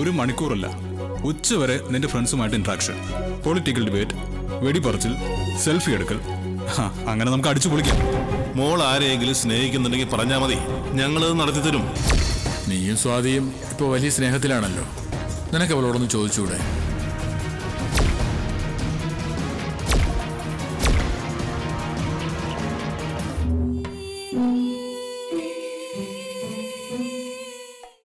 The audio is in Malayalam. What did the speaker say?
ഒരു മണിക്കൂറല്ല. ഉച്ചവരെ നിന്റെ ഫ്രണ്ട്സുമായിട്ട് ഇൻട്രാക്ഷൻ പൊളിറ്റിക്കൽ ഡിബേറ്റ് വെടിപ്പറച്ചിൽ സെൽഫി എടുക്കൽ. അങ്ങനെ നമുക്ക് അടിച്ചു പൊളിക്കാം. മോൾ ആരെയെങ്കിലും സ്നേഹിക്കുന്നുണ്ടെങ്കിൽ പറഞ്ഞാൽ മതി. ഞങ്ങളത് നടത്തി തരും. നീയും സ്വാതിയും ഇപ്പോൾ വലിയ സ്നേഹത്തിലാണല്ലോ. നിനക്ക് അവളോടൊന്ന് ചോദിച്ചൂടെ? Mm-hmm.